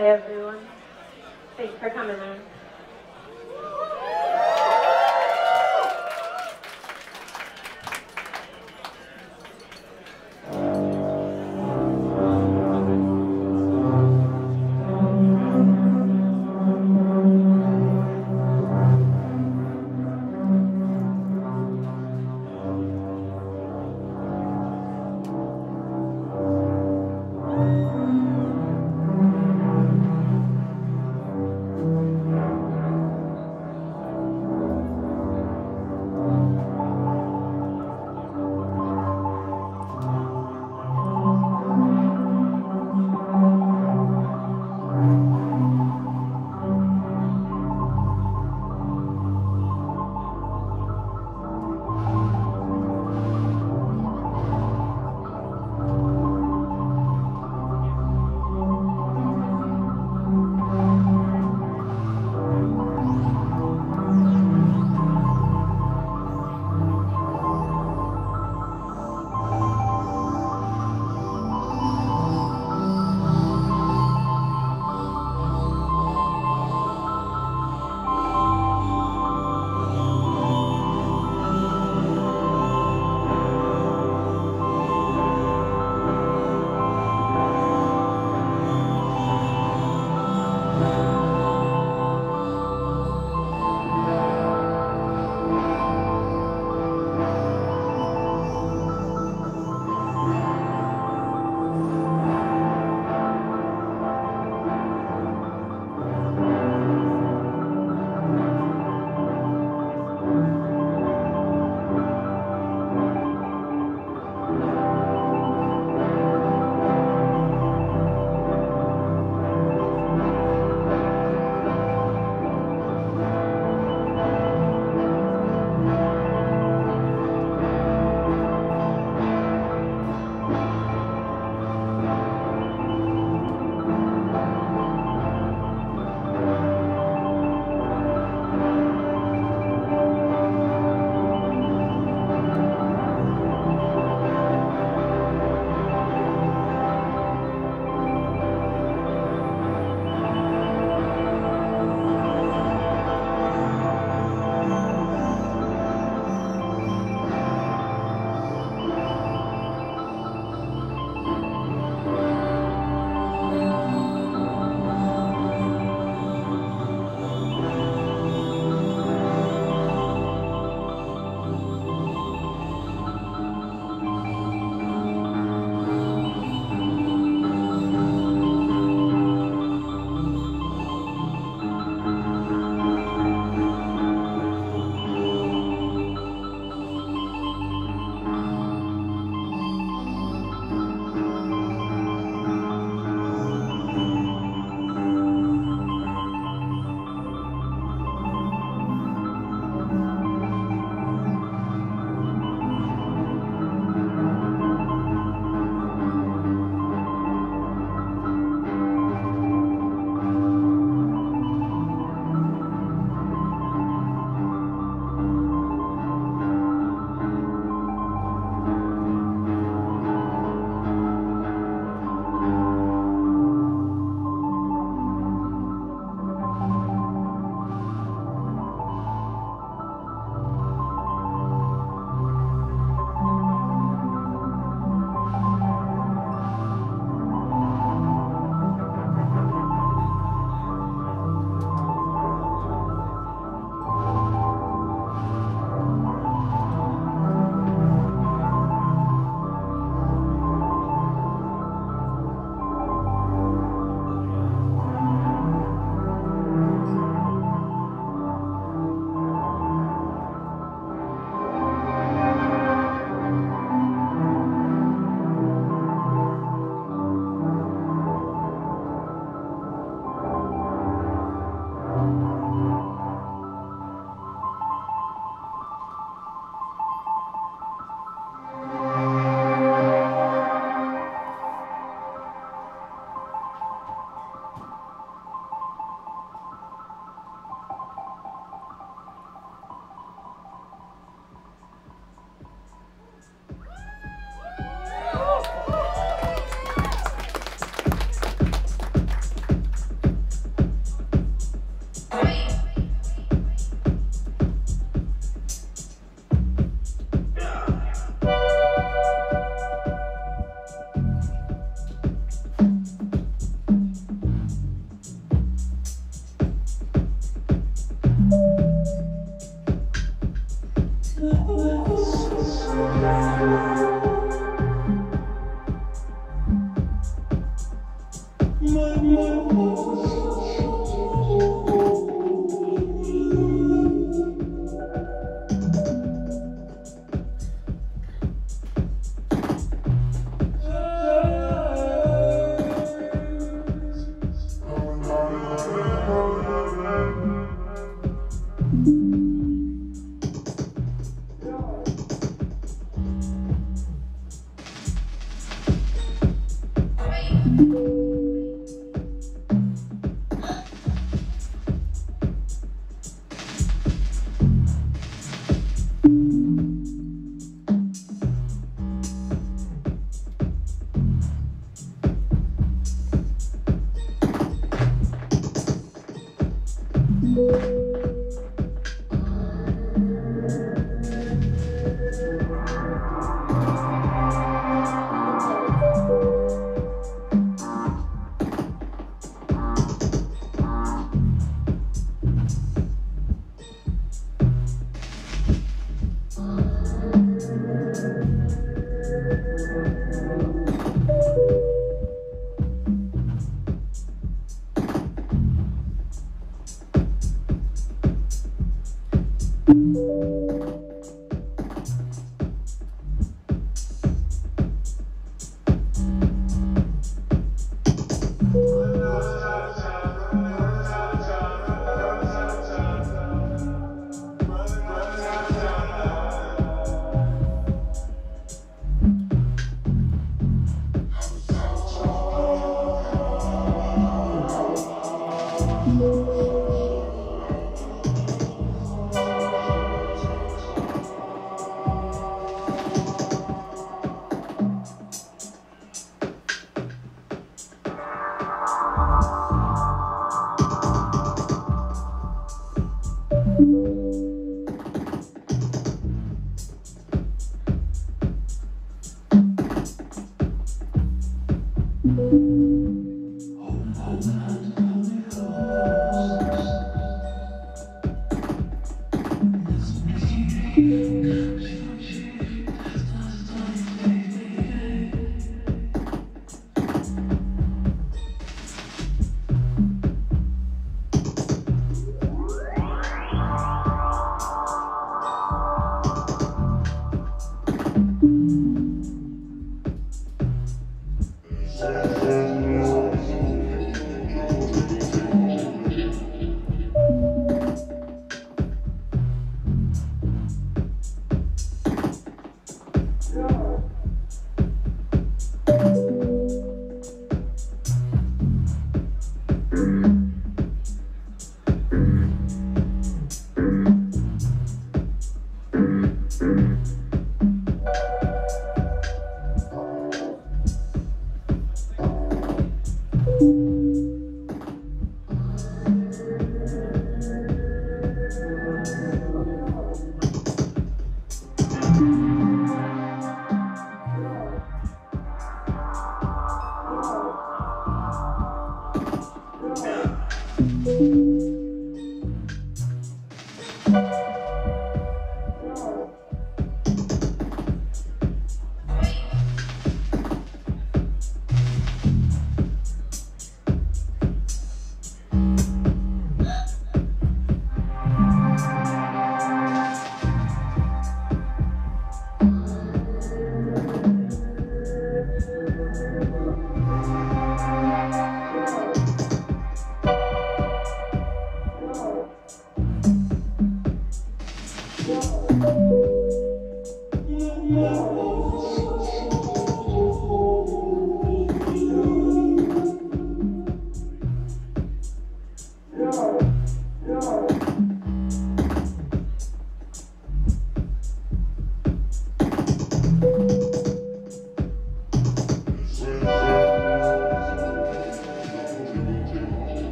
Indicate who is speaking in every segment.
Speaker 1: Hey everyone. Thanks for coming in.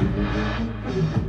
Speaker 1: Last one.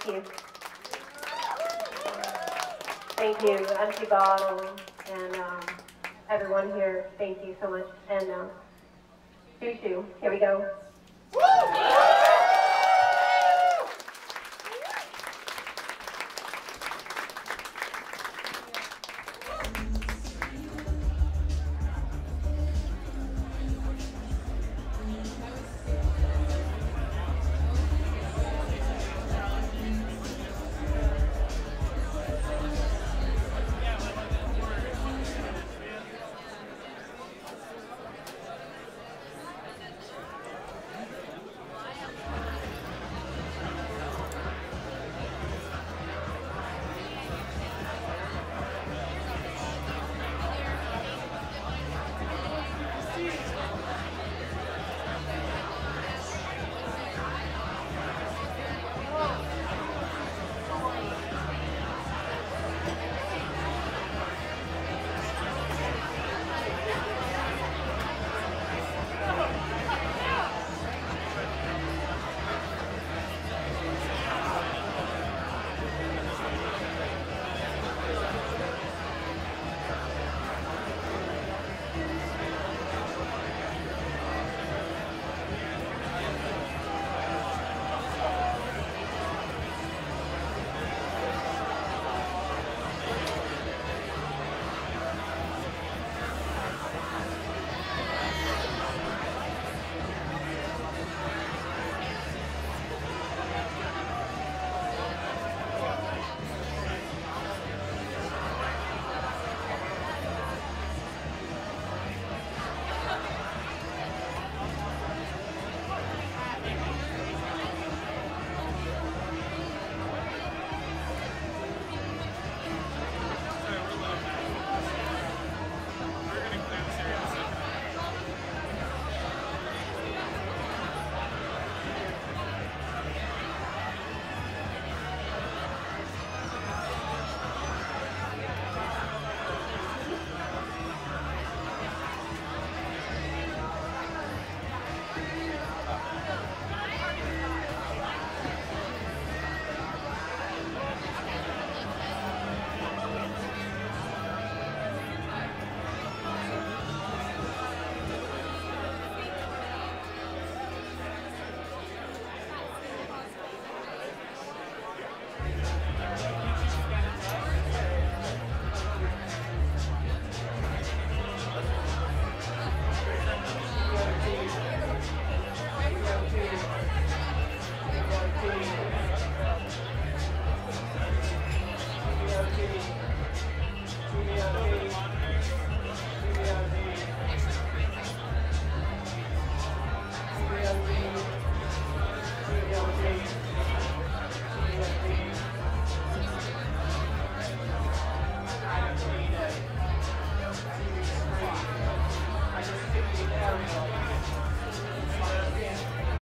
Speaker 1: Thank you. Thank you, Empty Bottle, and um, everyone here. Thank you so much. And uh, Shoo Shoo, here we go.